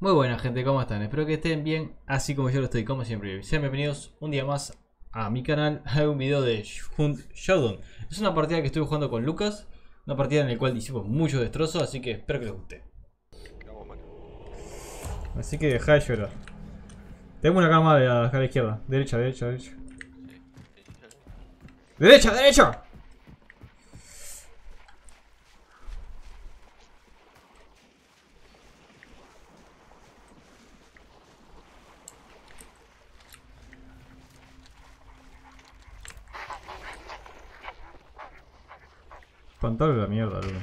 Muy buena gente, ¿cómo están? Espero que estén bien, así como yo lo estoy, como siempre. Sean bienvenidos un día más a mi canal, a un video de Hunt Showdown. Es una partida que estuve jugando con Lucas, una partida en la cual hicimos mucho destrozo, así que espero que les guste. Así que deja de llorar. Tengo una cama de a la izquierda, derecha, derecha, derecha. ¡Derecha, derecha! Pantalo la mierda, Luna.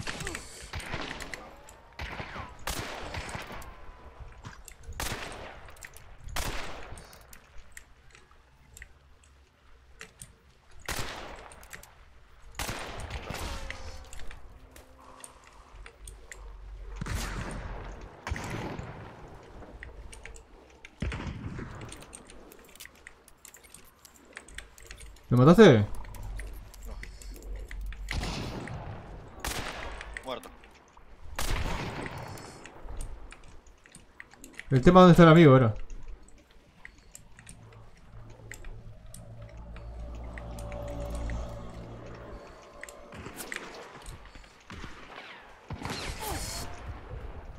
¿Lo mataste? Muerto. El tema dónde está el amigo ahora.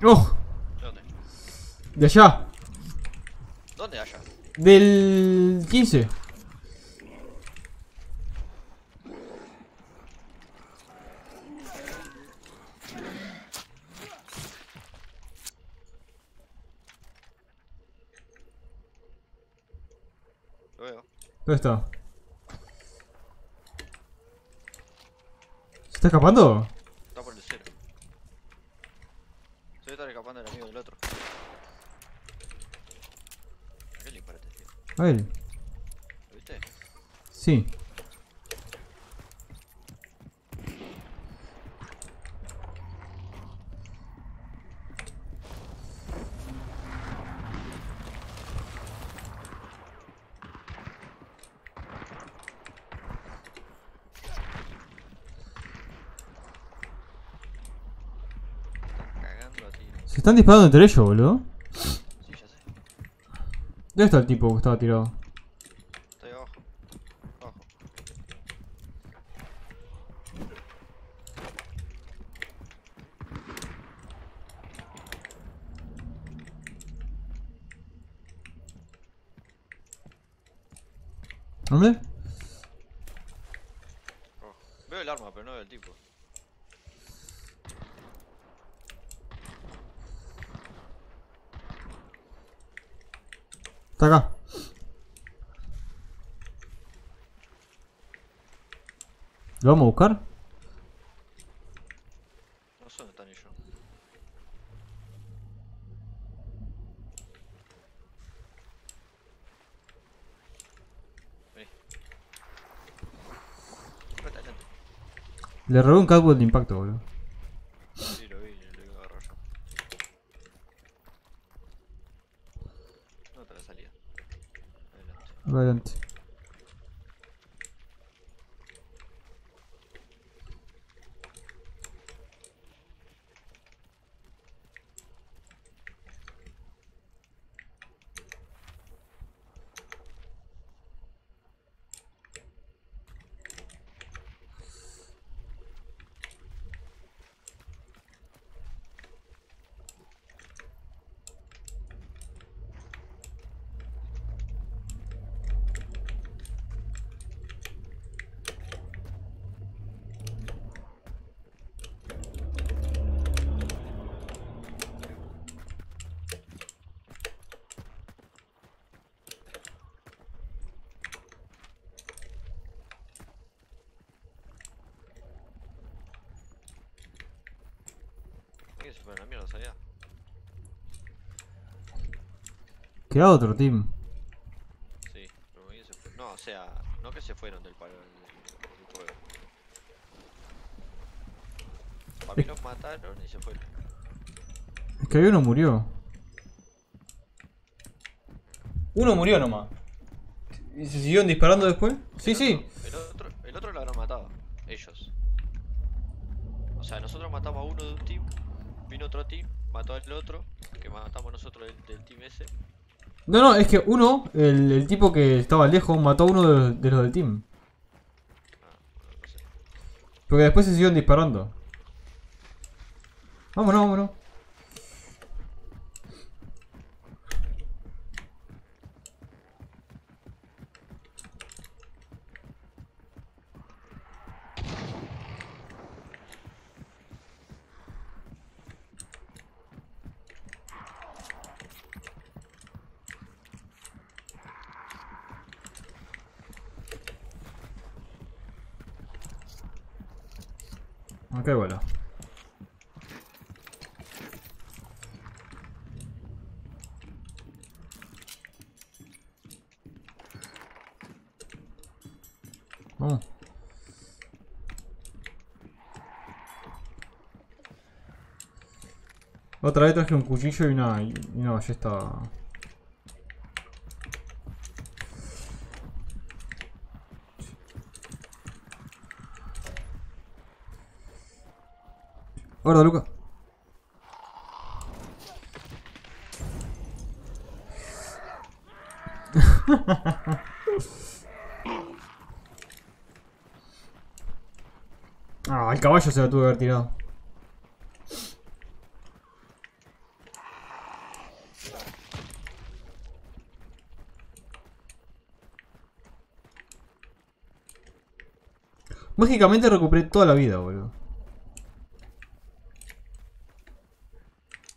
¡Oh! ¿De dónde? De allá. ¿Dónde allá? Del 15. Lo veo. ¿Dónde está? ¿Se está escapando? Está por el cero. Se debe estar escapando el amigo del otro. ¿A qué le disparaste, tío? A él. ¿Lo viste? Sí. Cagando a tiro. Se están disparando entre ellos, boludo. Sí, ya sé. ¿Dónde está el tipo que estaba tirado? Está ahí abajo. Abajo. ¿Dónde? abajo. Veo el arma, pero no veo el tipo. Está acá. ¿Lo vamos a buscar? No sé dónde están ellos. Vení. Le robé un catwalk de impacto, boludo. Sí, lo vi, lo iba a agarrar yo. ¿Dónde está la salida? Adelante. Adelante. Que se fueron a la mierda, salía. Queda otro team. Sí, pero bien se fue. No, o sea, no que se fueron del palo del, juego. Para mí los mataron y se fueron. Es que había uno murió. Uno murió nomás. ¿Y se siguieron disparando después? Sí, sí. otro- El otro, el otro lo habrán matado. Ellos. O sea, nosotros matamos a uno de un team. Vino otro team, mató al otro. Que matamos nosotros del, del team ese. No, no, es que uno, el, el tipo que estaba lejos, mató a uno de, de los del team. Ah. Porque después se siguieron disparando. Vámonos, vámonos. Ok, bueno. Vamos. Otra vez traje un cuchillo y una, y una ballesta. Guarda, Luca. Ah, el caballo se lo tuve que haber tirado. Mágicamente recuperé toda la vida, boludo.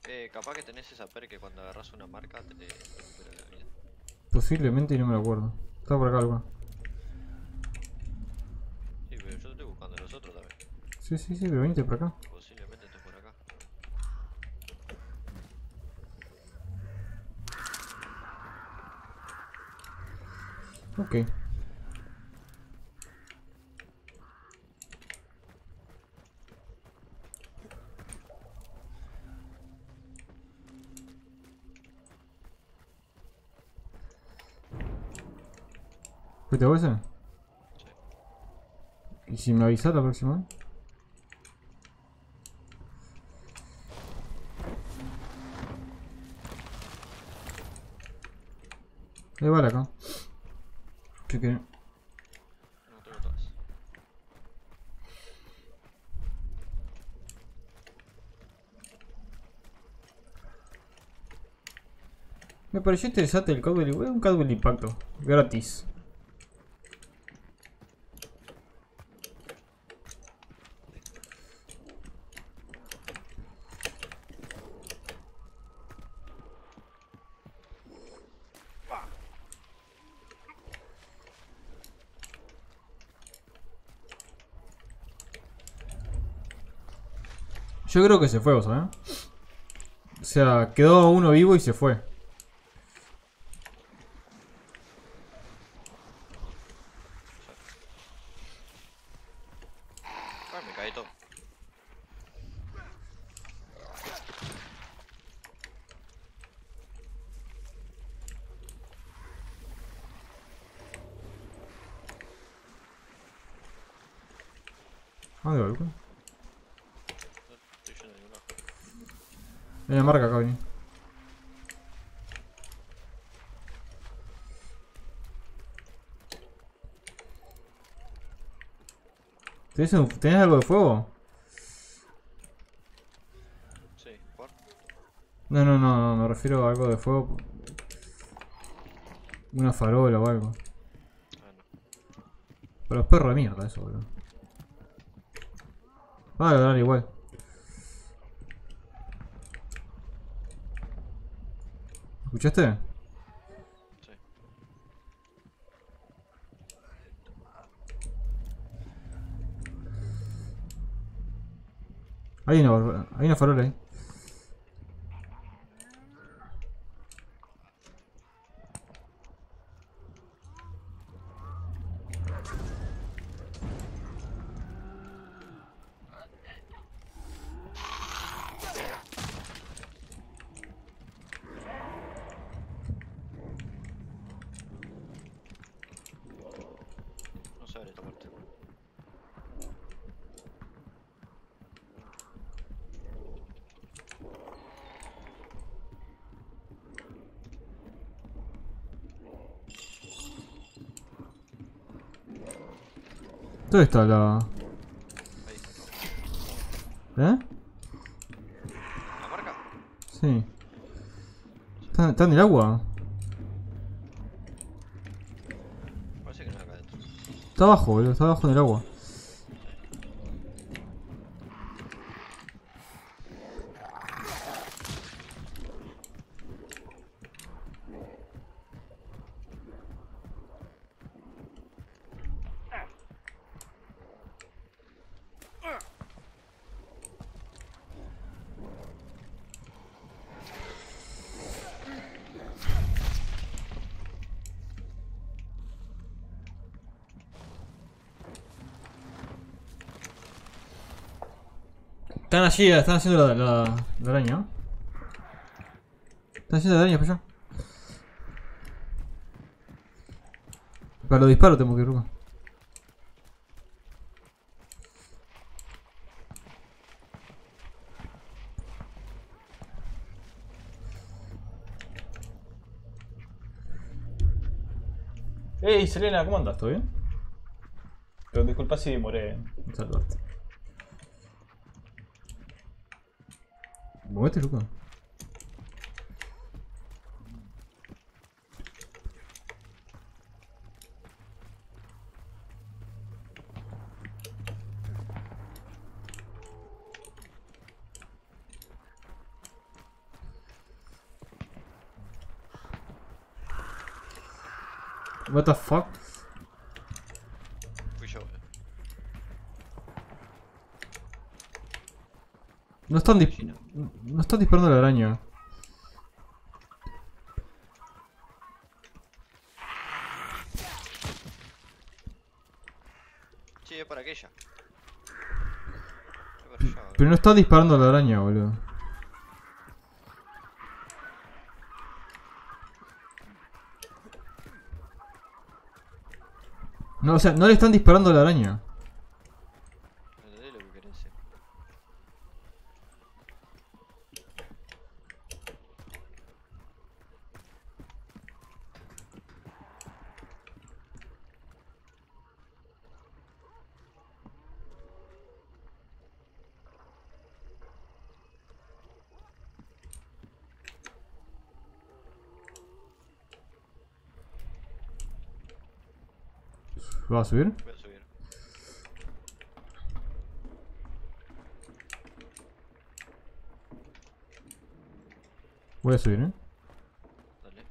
Eh, capaz que tenés esa per que cuando agarras una marca te recupera la vida. Posiblemente y no me lo acuerdo. Está por acá algo. Sí, pero yo estoy buscando los otros también. Sí, sí, sí, pero venite por acá. Posiblemente esté por acá. Ok. ¿Fuiste vos ese? Sí. ¿Y si me avisas la próxima? Vale acá. Tengo todas. Me pareció interesante el a un Cadwell Impacto. Gratis. Yo creo que se fue, ¿sabes? O sea, quedó uno vivo y se fue. Ah, me caí todo. Ah, de algo. No estoy yendo a ningún lado. Hay una marca acá, vení. ¿Tenés, un- ¿Tenés algo de fuego? Sí, por. No, no, no, no, me refiero a algo de fuego. Una farola o algo. Ah. Pero los perros de mierda, eso, boludo. Va a ladrar igual. ¿Escuchaste? Sí. Hay una, hay una farola ahí. ¿Dónde está la...? Ahí. ¿Eh? ¿La marca? Sí. ¿Está, está en el agua? Parece que no es acá adentro. Está abajo, boludo. Está abajo en el agua. Están allí, están haciendo la, araña. Están haciendo la araña para allá. Para los disparos tengo que ir. Ruka. Hey Selena, ¿cómo andas? ¿Todo bien? Pero disculpa si demoré en saludarte. Movete, Luca. What the fuck? Fui yo, eh. No están dis no están disparando a la araña. Sí, es para aquella. Pero no están disparando a la araña, boludo. No, o sea, no le están disparando a la araña. ¿Entendés lo que querés decir? ¿Va a subir? Voy a subir. Voy a subir, eh. Dale.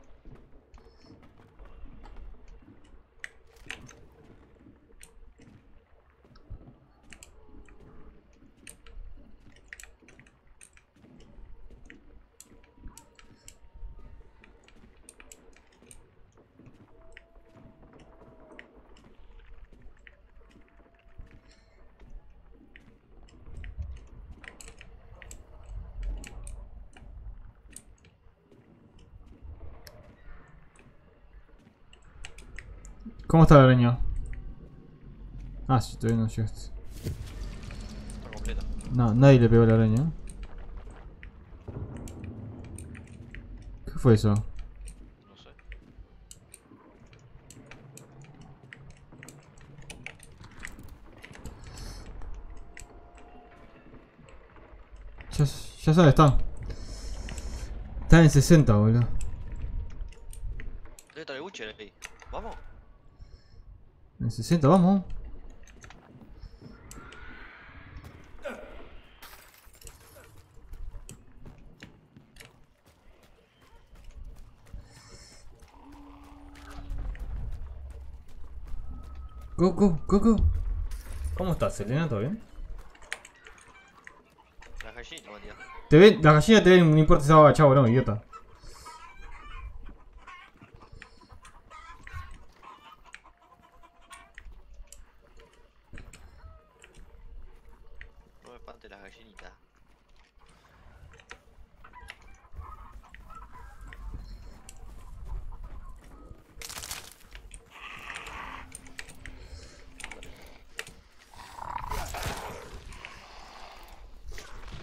¿Cómo está la araña? Ah, sí, todavía no llegaste. Está completa. No, nadie le pegó la araña. ¿Qué fue eso? No sé. Ya, ya sé dónde están. Están en 60, boludo. Debe estar el Butcher ahí. ¿Vamos? 60, vamos. Go, go, go, go. ¿Cómo estás, Selena? ¿Todo bien? La gallina, Matías. Te ven, la gallina te ven, no importa si estaba agachado o no, idiota. No me espante las gallinitas.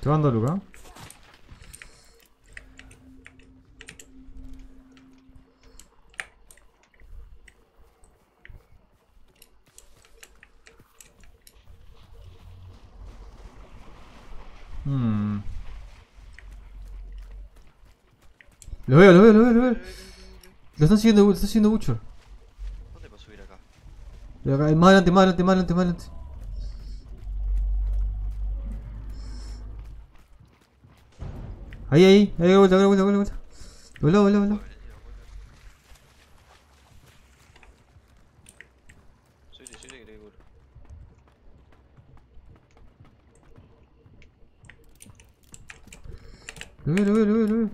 Te mando, Luca. Hmm. Lo veo, lo veo, lo veo, lo veo. Lo están siguiendo, lo está siguiendo Butcher. ¿Dónde puedo subir acá? Lo acá, Más adelante, más adelante, más adelante, más adelante. Ahí, ahí, ahí, vuelta, vuelta, vuelta, vuelta. Que te cubro. Lo veo, lo veo, lo veo, lo veo.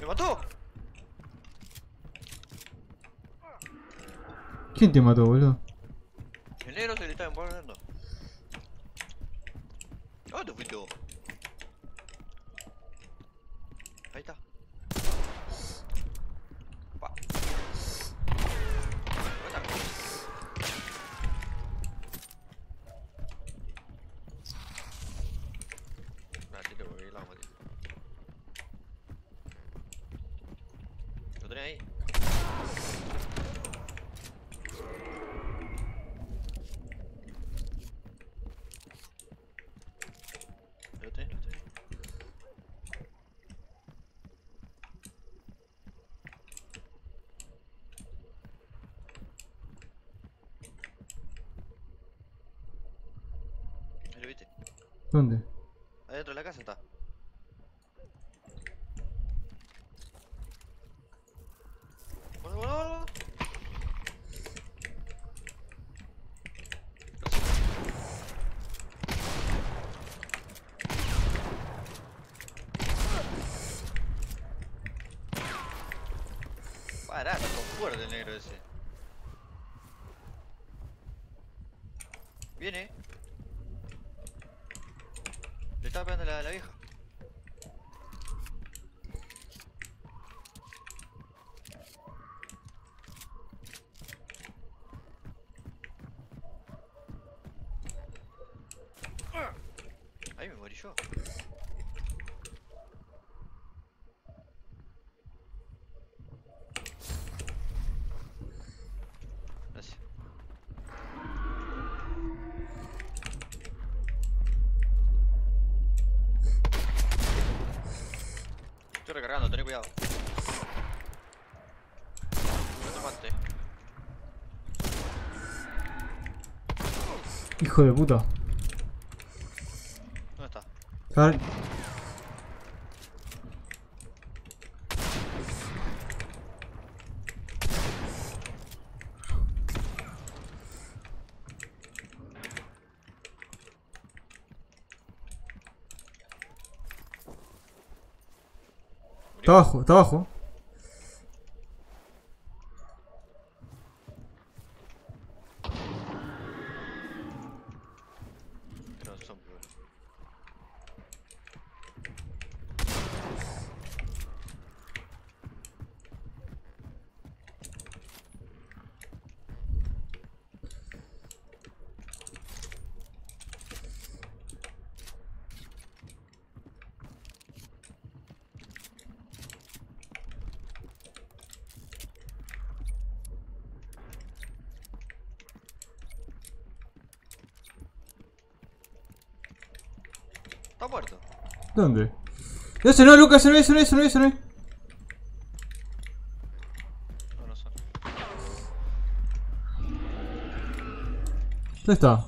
¡Me mató! ¿Quién te mató, boludo? El negro se le está embargando. ¿A dónde fuiste vos? Ahí está. Pa. Mata. Nah, tiro porque la vamos a tirar. ¿Lo tenés ahí? ¿Lo tenés? ¿Lo tenés? Ahí ¿Lo ¿Dónde? Adentro de la casa está. Bueno, bueno, bueno. Pará, está con fuerte el negro ese. Viene. Le estaba pegando la, la vieja. Ahí me morí yo. Gracias. Estoy recargando, ten cuidado. No te mate. Hijo de puta. ¿Dónde está? Abajo, está abajo. Creo que son, pero- Está muerto. ¿Dónde? Ese no, Lucas, ese no, ese no, ese no, ese no. ¿Dónde está?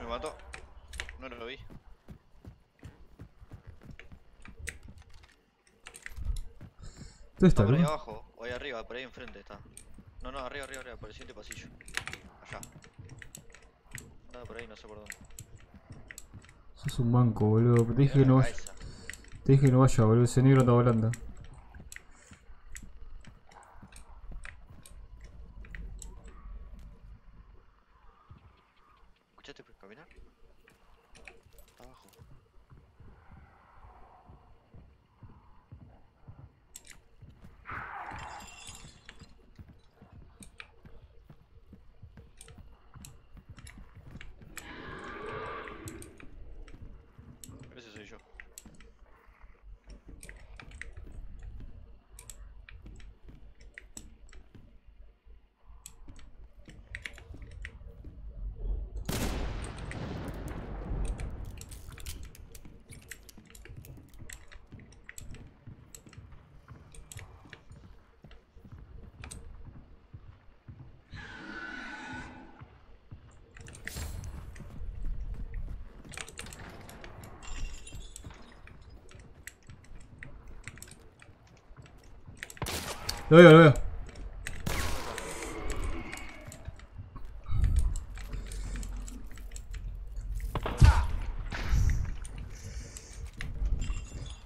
Me mató. No lo vi. ¿Dónde está, por ahí Lucas? abajo, o ahí arriba, por ahí enfrente está. No, no, arriba, arriba, arriba, por el siguiente pasillo. Allá. Nada por ahí, no sé por dónde. Sos un banco, boludo. Te dije que no vaya. Te dije que no vaya, boludo. Ese negro está volando. ¿Escuchaste caminar? Está abajo. Lo veo, lo veo.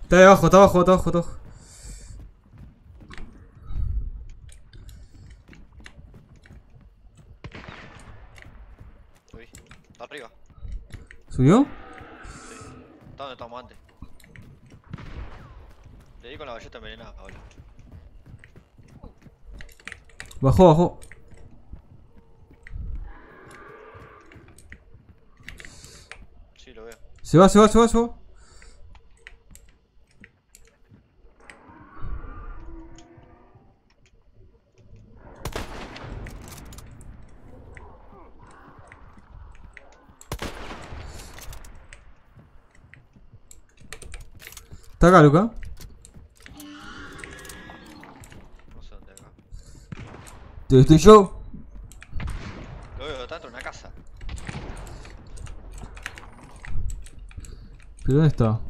Está de abajo, está abajo, está abajo, está abajo. Está arriba. ¿Subió? Está donde estábamos antes. Le di con la ballesta envenenada, boludo. Bajó, bajó. Sí, lo veo. Se va, se va, se va, se va. Está acá, Luca. No sé dónde acá. Te estoy yo. Lo veo, está dentro de una casa. ¿Pero dónde está?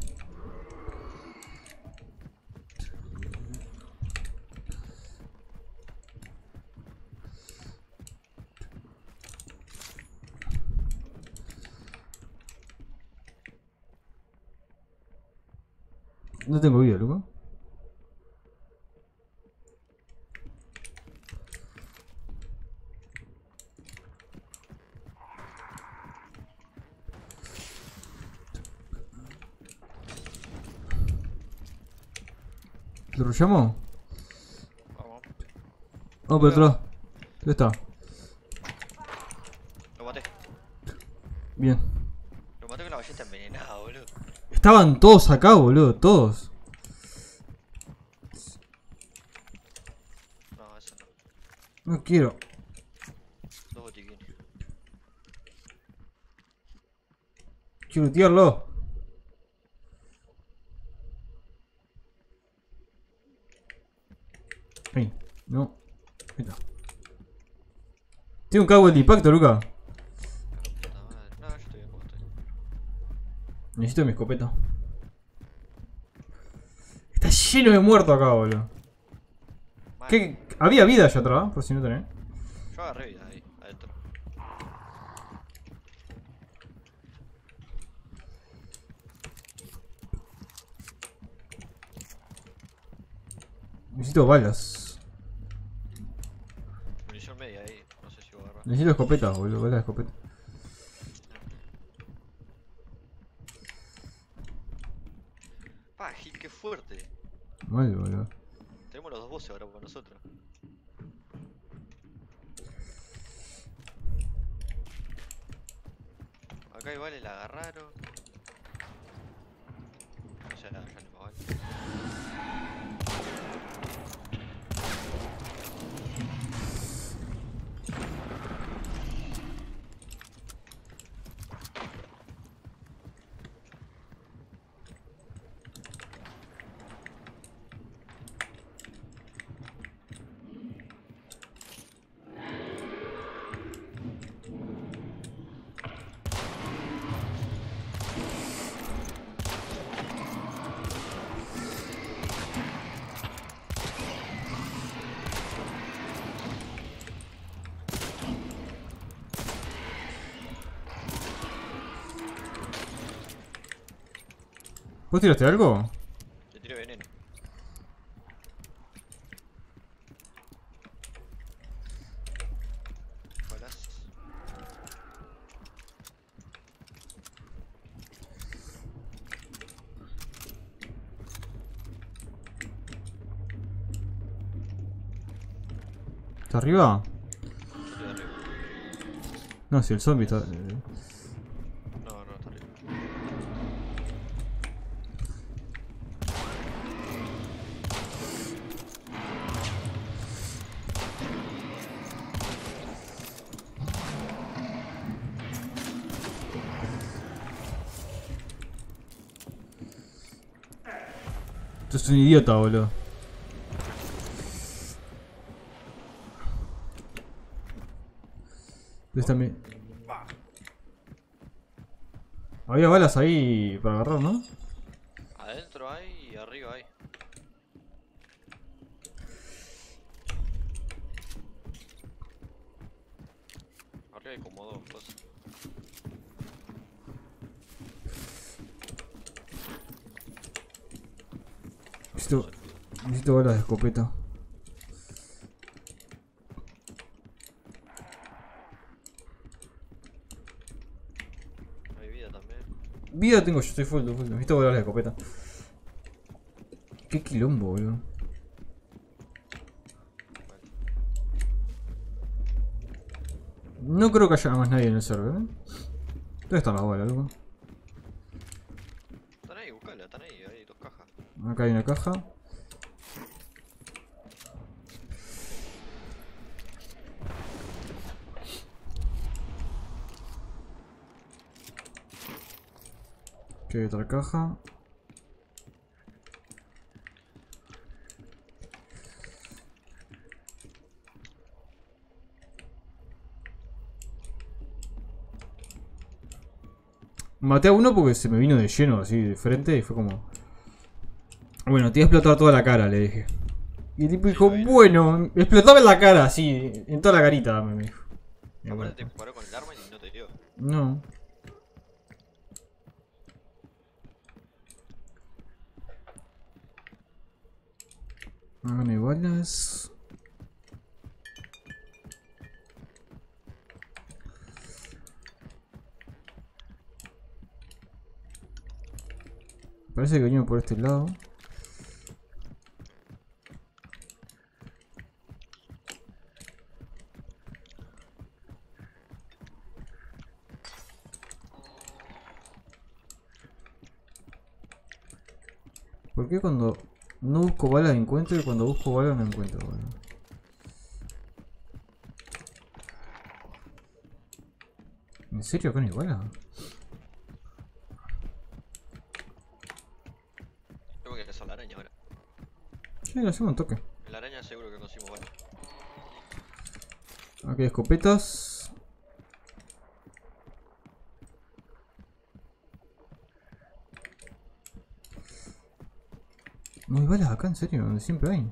No tengo vida, Luca. ¿Lo rushamos? Vamos. Oh, por otro lado. ¿Dónde está? Lo maté. Bien. Lo maté con la ballesta envenenada, boludo. Estaban todos acá, boludo, todos. No, eso no. No quiero. Dos botiquines. Quiero tirarlo. Ahí, no. Está. Tiene un cabo de impacto, Luca. No, yo estoy bien como estoy. Necesito mi escopeta. Está lleno de muertos acá, boludo. ¿Qué? Había vida allá atrás, por si no tenés. Yo agarré vida ahí, adentro. Necesito balas. Munición media ahí. No sé si voy a agarrar. Necesito escopeta, boludo, de escopeta. Pa, Gil, qué fuerte. Mal, boludo. Tenemos los dos bosses ahora por nosotros. Acá igual la agarraron. O sea, ya no más vale. ¿Vos tiraste algo? Te tiro veneno. ¿Está arriba? Yo. No, si el zombie está. Es un idiota, boludo. Mi- Había balas ahí para agarrar, ¿no? Adentro hay. Creo que hay como dos cosas. Necesito, necesito balas de escopeta. Hay vida también. Vida tengo yo, estoy full, full. Necesito balas de escopeta. Qué quilombo, boludo. No creo que haya más nadie en el server, ¿eh? ¿Dónde están las balas, loco? Están ahí, buscala, están ahí, hay dos cajas. Acá hay una caja. Aquí hay otra caja. Maté a uno porque se me vino de lleno así de frente y fue como... Bueno, te iba a explotar toda la cara, le dije. Y el tipo dijo, bueno. explotame en la cara, así, en toda la carita, me dijo. Aparte te disparó con el arma y no te dio. no. Balas. Parece que venimos por este lado. ¿Por qué cuando no busco balas encuentro y cuando busco balas no encuentro balas? ¿En serio acá no hay balas? Tengo que cazar la araña ahora. Sí, le hacemos un toque. En la araña seguro que conseguimos balas. Aquí hay escopetas. No hay balas acá, en serio, donde siempre hay.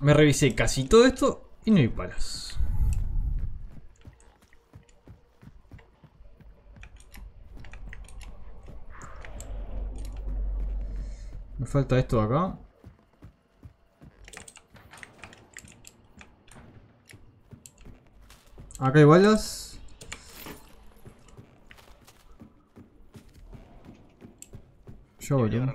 Me revisé casi todo esto y no hay balas. Me falta esto de acá. Acá hay balas. Yo voy, ¿no?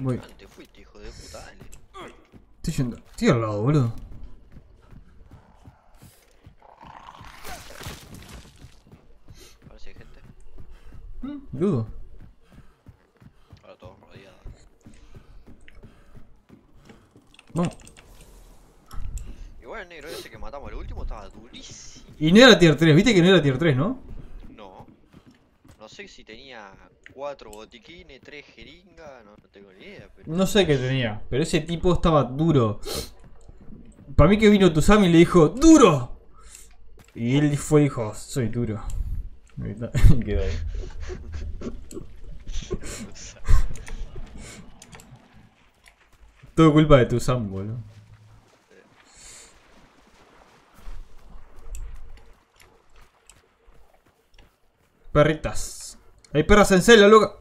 voy. Ah, Te fuiste, hijo de puta, dale. Estoy yendo. Estoy al lado, boludo. Parece que hay gente. Mm, Dudo. Ahora todos rodeados. Vamos. Igual el negro ese que matamos el último estaba durísimo. Y no era tier 3, viste que no era tier 3, ¿no? No. No sé si tenía cuatro botiquines, tres jeringas, no, no tengo ni idea, pero. No sé qué tenía, pero ese tipo estaba duro. Para mí que vino Tusami y le dijo, ¡Duro! Y él fue y dijo, soy duro. Y quedó ahí. Todo culpa de Tusam, boludo. Perritas. Hay perras en cela, loca.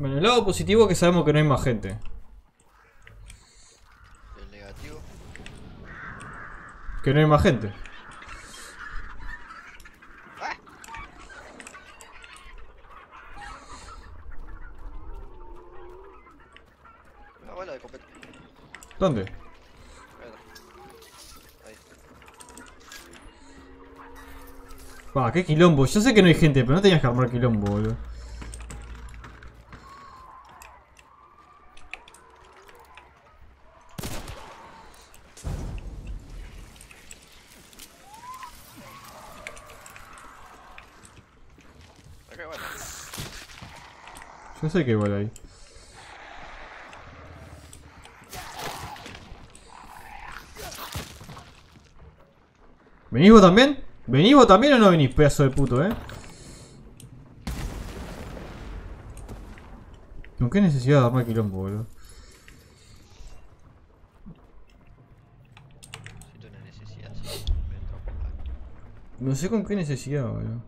Bueno, el lado positivo es que sabemos que no hay más gente. El negativo. Que no hay más gente. Una bala de copete. ¿Dónde? Ahí. Pa, qué quilombo. Yo sé que no hay gente, pero no tenías que armar quilombo, boludo. Yo sé que igual hay. ¿Venís vos también? ¿Venís vos también o no venís, pedazo de puto, eh? ¿Con qué necesidad de armar quilombo, boludo? No sé con qué necesidad, boludo.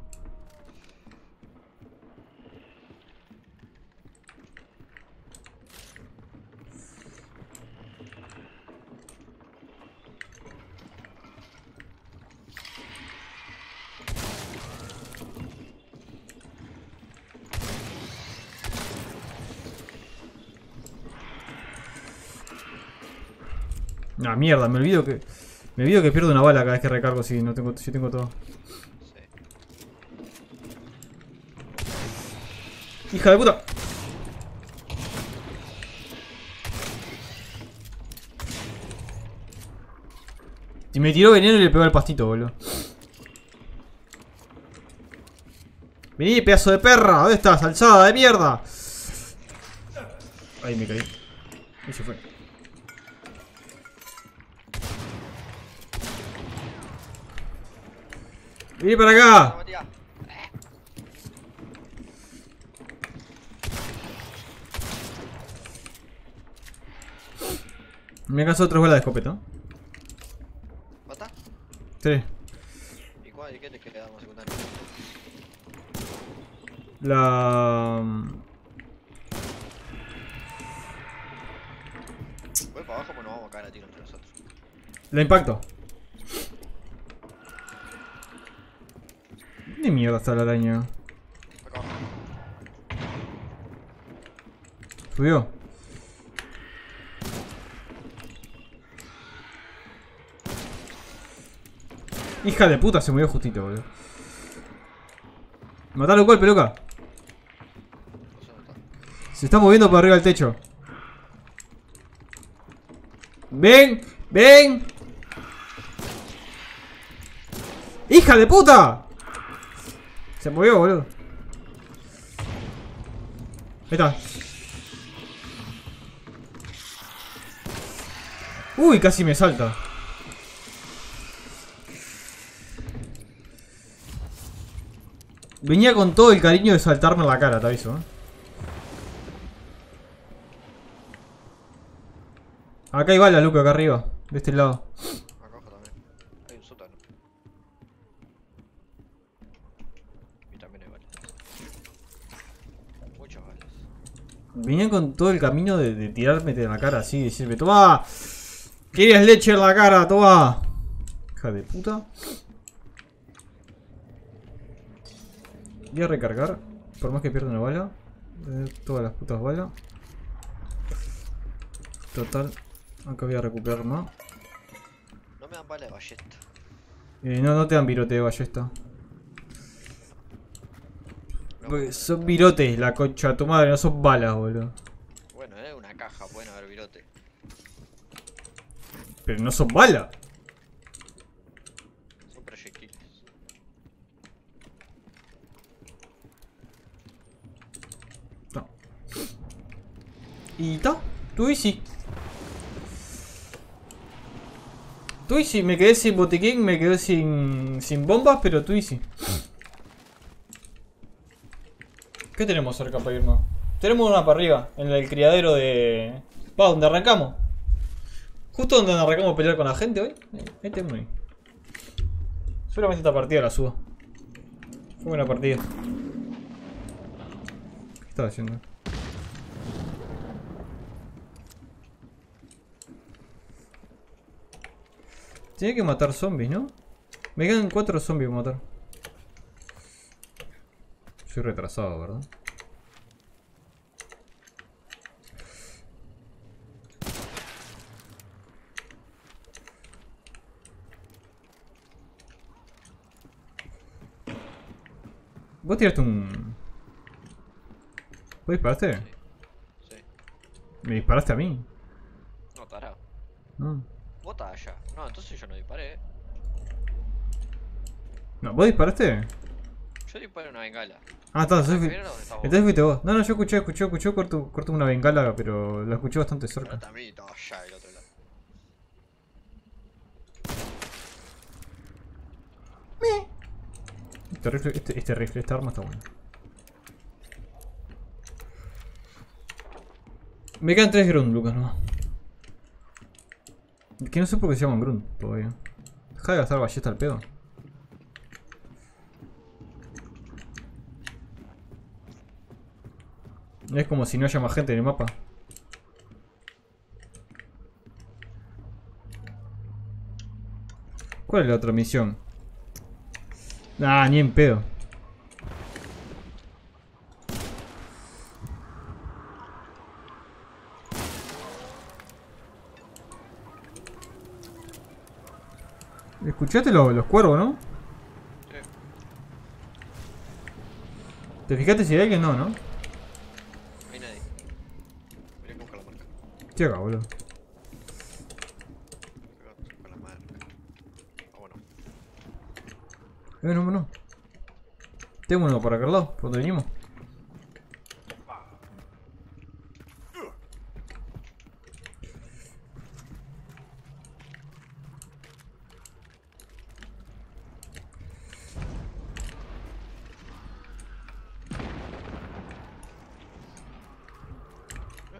Ah, mierda, me olvido que. Me olvido que pierdo una bala cada vez que recargo si no tengo, si tengo todo. Sí. ¡Hija de puta! Y me tiró veneno y le pegó al pastito, boludo. Vení, pedazo de perra. ¿Dónde estás? Alzada de mierda. Ahí me caí. Ahí se fue. Vení para acá. Me cansó tres balas de escopeta. ¿Mata? Tres. ¿Y cuál? ¿Y qué le quedamos secundario? La... Voy para abajo, pues nos vamos a caer a tiro entre nosotros. La impacto. ¿Dónde mierda está? Acá abajo. Subió. Hija de puta, se murió justito, boludo. Matalo dónde está. Se está moviendo para arriba del techo. ¡Ven! ¡Ven! ¡Hija de puta! Se movió, boludo. Ahí está. Uy, casi me salta. Venía con todo el cariño de saltarme en la cara, te aviso, ¿eh? Acá hay bala, Luca, acá arriba. De este lado. Acá abajo también. Hay un sótano. Y también hay balas. Muchas balas. Venía con todo el camino de, de tirarme de la cara así y decirme, toma. ¿Quieres leche en la cara? Toma. Hija de puta. Voy a recargar. Por más que pierda una bala. Eh, Todas las putas balas. Total. Acá voy a recuperar más. No me dan balas de ballesta. Eh, no, no te dan virote de ballesta. Son virotes, la concha de tu madre, no son balas, boludo. Bueno, es una caja, pueden haber virote. Pero no son balas. Son proyectiles. No. Y ta, tú easy. Tú easy, me quedé sin botiquín, me quedé sin, sin bombas, pero tú easy. ¿Qué tenemos cerca para ir más? Tenemos una para arriba, en el criadero de... Va, donde arrancamos. Justo donde arrancamos a pelear con la gente hoy. Ahí, tenemos ahí. Seguramente esta partida la suba. Fue buena partida. ¿Qué estaba haciendo? Tiene que matar zombies, ¿no? Me quedan cuatro zombies para matar. Soy retrasado, ¿verdad? ¿Vos tiraste un... ¿Vos disparaste? Sí. ¿Me disparaste a mí? No, tarado. No. Vos estás allá. No, entonces yo no disparé. No, ¿vos disparaste? Yo disparé una bengala. Ah, está, soy... ¿Primero dónde está vos? Entonces fuiste vos. No, no, yo escuché, escuché, escuché, corto, corto una bengala, pero la escuché bastante cerca. también estaba allá del otro lado. Este rifle, este, este rifle, esta arma está buena. Me quedan tres Grund, Lucas, nomás. Que no sé por qué se llaman Grund todavía. Deja de gastar ballesta al pedo. Es como si no haya más gente en el mapa. ¿Cuál es la otra misión? Ah, ni en pedo. ¿Escuchaste los, los cuervos, no? Sí. ¿Te fijaste si hay alguien? No, ¿no? No hay nadie. Mirá que busca la marca. Estoy acá, boludo. Eh, no, no. Tengo uno para acá al lado, por donde venimos.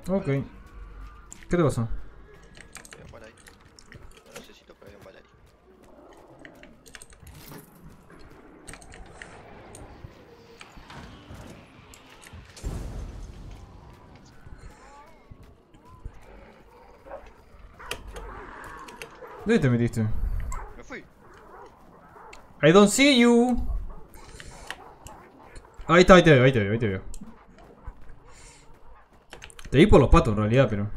Ok. ¿Qué te pasó? Había un bala ahí. No necesito, pero había un bala ahí. ¿Dónde te metiste? Me fui. I don't see you. Ahí está, ahí te veo, ahí te veo, ahí te veo. Te vi por los patos en realidad. Pero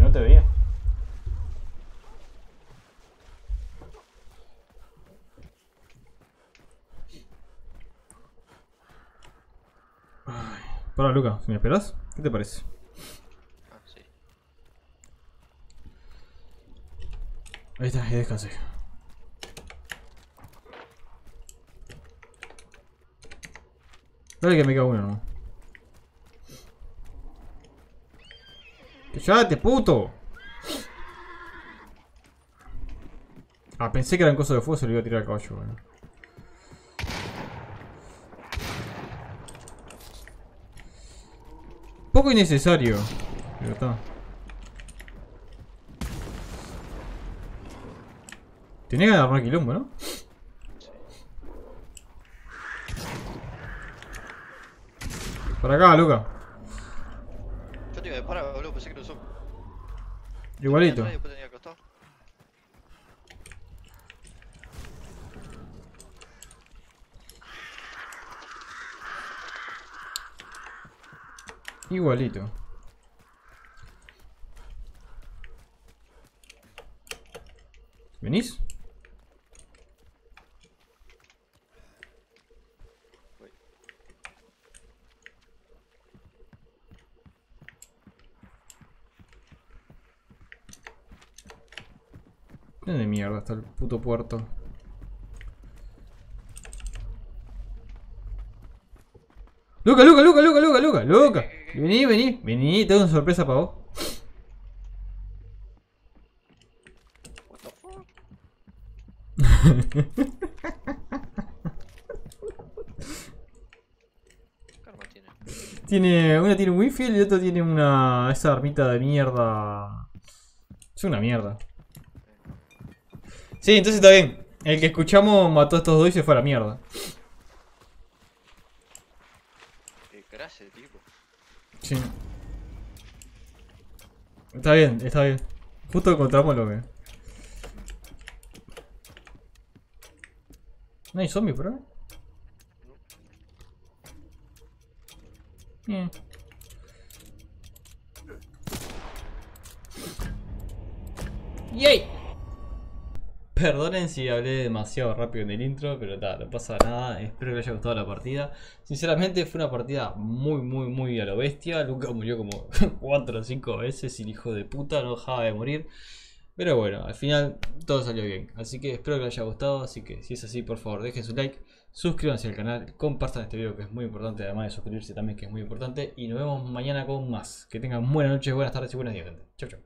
no te veía. Ay, Para Luca, ¿me esperas? ¿Qué te parece? Ah, sí. Ahí está, ahí descansé. Dale que me queda uno, ¿no? ¡Cállate, puto! Ah, pensé que eran cosas de fuego, se lo iba a tirar al caballo, bueno. Poco innecesario. Pero está. Tenía que armar quilombo, ¿no? Para acá, Luca. Yo te iba a disparar, boludo, pensé que lo usó. Igualito. Atrás y después tenía que acostar. Igualito. ¿Venís? ¿Dónde mierda está el puto puerto? Luca, Luca, Luca, Luca, Luca, Luca, Luca. Vení, vení, vení, tengo una sorpresa para vos. Tiene? Tiene, una tiene un wifi y otra tiene una, esa armita de mierda. Es una mierda. Sí, entonces está bien. El que escuchamos mató a estos dos y se fue a la mierda. Qué crash el tipo. Sí. Está bien, está bien. Justo encontramos lo que. ¿No hay zombies ahí? Bien. ¡Yay! Perdonen si hablé demasiado rápido en el intro, pero ta, no pasa nada. Espero que les haya gustado la partida. Sinceramente fue una partida muy, muy, muy a lo bestia. Luca murió como 4 o 5 veces y el hijo de puta no dejaba de morir. Pero bueno, al final todo salió bien. Así que espero que les haya gustado. Así que si es así, por favor, dejen su like, suscríbanse al canal, compartan este video que es muy importante, además de suscribirse también que es muy importante. Y nos vemos mañana con más. Que tengan buenas noches, buenas tardes y buenos días, gente. Chau, chau.